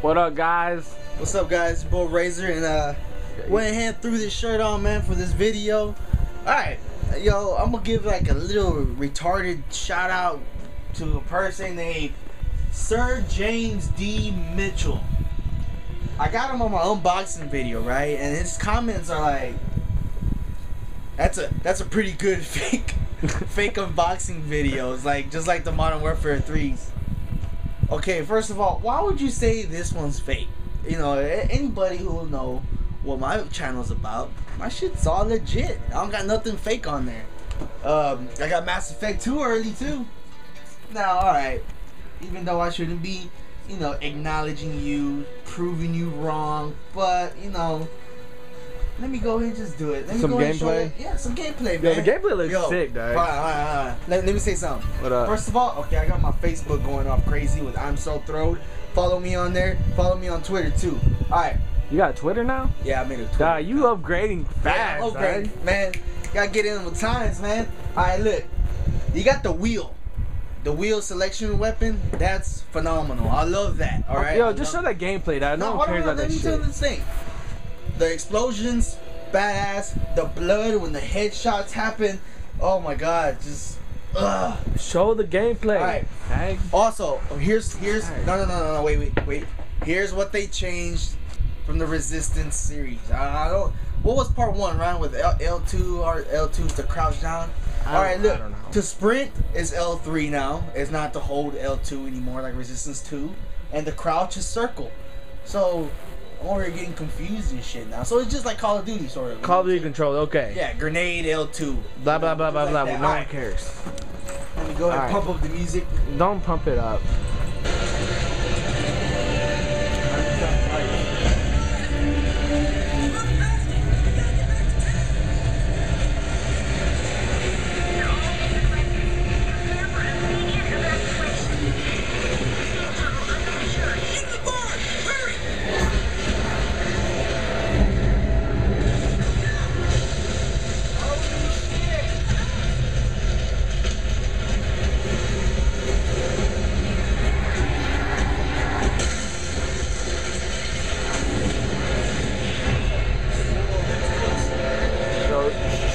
What up, guys? What's up, guys? Bull Razor, and uh, went ahead and threw this shirt on, man, for this video. All right, yo, I'm gonna give like a little retarded shout out to a person named Sir James D. Mitchell. I got him on my unboxing video, right? And his comments are like, "That's a that's a pretty good fake fake unboxing video. It's like just like the Modern Warfare threes." Okay, first of all, why would you say this one's fake? You know, anybody who will know what my channel's about, my shit's all legit. I don't got nothing fake on there. Um, I got Mass Effect 2 early too. Now, alright, even though I shouldn't be, you know, acknowledging you, proving you wrong, but, you know, let me go ahead and just do it. Let me Some go ahead and show gameplay? Yeah, some gameplay, Yo, man. the gameplay looks Yo, sick, dog. hold on, hold on, hold on. Let, let me say something. What up? First of all, okay, I got my Facebook going off crazy with I'm So Throwed. Follow me on there. Follow me on Twitter too. All right. You got Twitter now? Yeah, I made a Twitter. Dog, you upgrading fast, Yeah, okay, dog. man. Gotta get in with times, man. All right, look. You got the wheel. The wheel selection weapon. That's phenomenal. I love that. All right. Yo, just show that gameplay, dog. No, No, one hold cares on, about let that me tell you shit. this thing. The explosions, badass. The blood when the headshots happen. Oh my god, just. Ugh. Show the gameplay. Alright. Also, here's here's no no no no no wait wait wait. Here's what they changed from the Resistance series. I, I don't. What was part one? Right with L L two or L two is to crouch down. All right, look. I don't know. To sprint is L three now. It's not to hold L two anymore like Resistance two, and the crouch is circle. So over here getting confused and shit now. So it's just like Call of Duty sort of. Call of Duty control, okay. Yeah, grenade L two. Blah, blah, blah, blah, blah. Like. No one cares. Let me go ahead and pump up the music. Don't pump it up.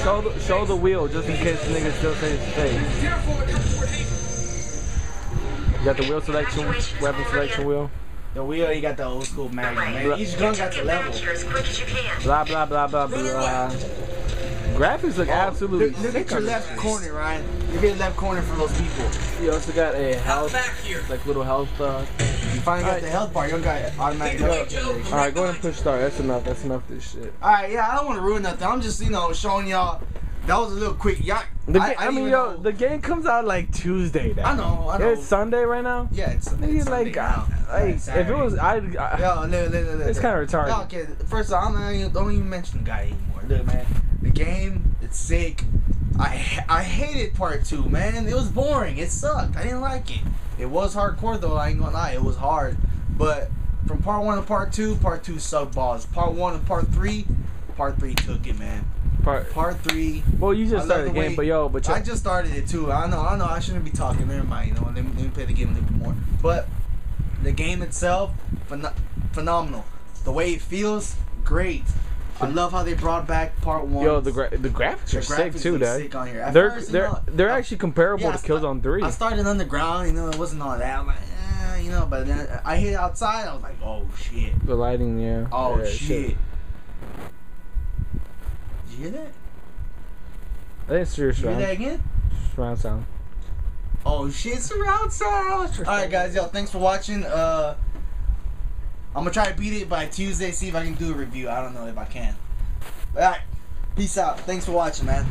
Show, show, the, show the wheel just in case the nigga still say it's fake. You got the wheel selection, weapon selection wheel. The wheel, you got the old school magnum. Man. Each gun got the level. as quick as you can. Blah, blah, blah, blah, blah. Graphics look absolutely Look, look at your left this. corner, Ryan. Look at your left corner for those people. You also got a health, like little health. Uh, You finally got Alright. the health bar. You don't got automatic health. upgrade. all right, go ahead and push start. That's enough. That's enough. This shit. All right, yeah, I don't want to ruin nothing. I'm just, you know, showing y'all. That was a little quick. Y'all, The I, ga- I, didn't mean, yo, know- the game comes out like Tuesday. Now. I know, I know. It's Sunday right now. yeah, it's, it's Nigga, Sunday like, now. uh, like Yeah, if it was, I, I Yo, look, look, look, look, It's kinda retarded. Yo, okay, first of all, I'm not don't even mention the guy anymore. Look, man, the game, it's sick. I I hated part two, man. It was boring. It sucked. I didn't like it. It was hardcore though. I ain't gonna lie. It was hard, but from part one to part two, part two sucked balls. Part one and part three, part three took it, man. part. Part three. Well, you just love started the game, but yo, but yo, I just started it too. I know, I know. I shouldn't be talking. Never mind. You know, let me, let me play the game a little bit more. But the game itself, phen- phenomenal. The way it feels, great. I love how they brought back part one. yo, the gra- the graphics The are sick graphics too, look dad. sick on here. At They're first, they're know, they're I- actually comparable yeah, to sta- Killzone Three. I started underground, you know, it wasn't all that. I'm like, eh, you know, but then I hit outside, I was like, oh shit. the lighting, yeah. Oh yeah, shit. Did you hear that? I think it's your Did you hear that again? surround sound. Oh shit, surround sound. Alright guys, y'all. thanks for watching. Uh I'm gonna try to beat it by Tuesday, see if I can do a review. I don't know if I can. Alright. Peace out. Thanks for watching, man.